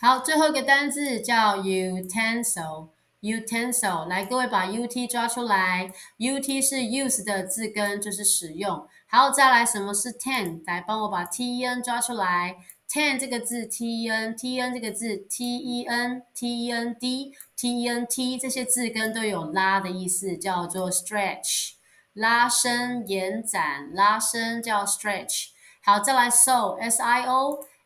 好，最后一个单字叫 utensil，utensil，来，各位把 ut 抓出来，ut 是 use 的字根，就是使用。好，再来，什么是 ten？来，帮我把 ten 抓出来，ten 这个字，ten，ten 这个字，ten，ten，d，ten，t，这些字根都有拉的意思，叫做 stretch，拉伸、延展、拉伸叫 stretch。好，再来 so，s-i-o。S I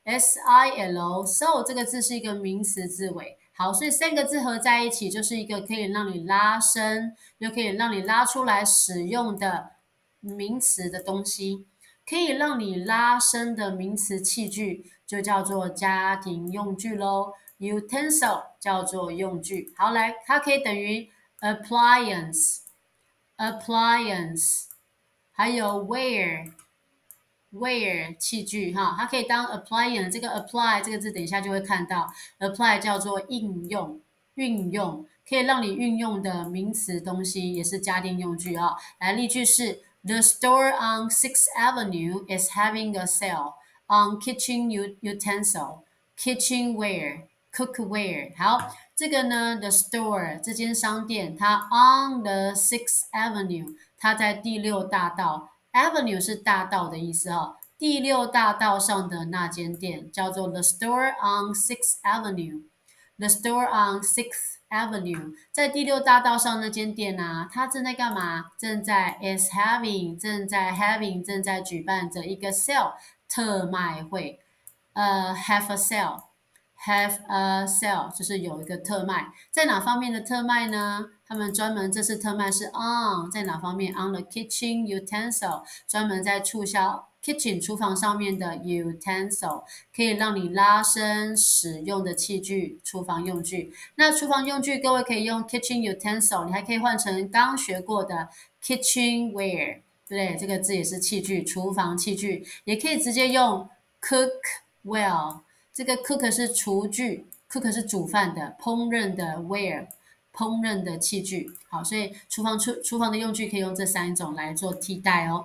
s i l so 这个字是一个名词字尾，好，所以三个字合在一起就是一个可以让你拉伸，又可以让你拉出来使用的名词的东西，可以让你拉伸的名词器具就叫做家庭用具喽。Utensil 叫做用具，好，来，它可以等于 appliance，appliance，还有 where。Where 器具哈，它可以当 applying 这个 apply 这个字，等一下就会看到 apply 叫做应用、运用，可以让你运用的名词东西也是家电用具啊。来例句是：The store on Sixth Avenue is having a sale on kitchen utensil, kitchenware, cookware。好，这个呢，the store 这间商店，它 on the Sixth Avenue，它在第六大道。Avenue 是大道的意思哦，第六大道上的那间店叫做 The Store on Sixth Avenue。The Store on Sixth Avenue 在第六大道上那间店啊，它正在干嘛？正在 is having 正在 having 正在举办着一个 sale 特卖会。呃，have a sale Have a sale 就是有一个特卖，在哪方面的特卖呢？他们专门这次特卖是 on 在哪方面？on the kitchen utensil，专门在促销 kitchen 厨房上面的 utensil，可以让你拉伸使用的器具，厨房用具。那厨房用具，各位可以用 kitchen utensil，你还可以换成刚学过的 kitchenware，对这个字也是器具，厨房器具，也可以直接用 cookware，这个 cook 是厨具，cook 是煮饭的、烹饪的 ware。烹饪的器具，好，所以厨房厨厨房的用具可以用这三种来做替代哦。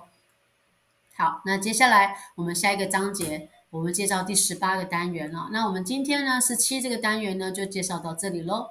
好，那接下来我们下一个章节，我们介绍第十八个单元了。那我们今天呢是七这个单元呢就介绍到这里喽。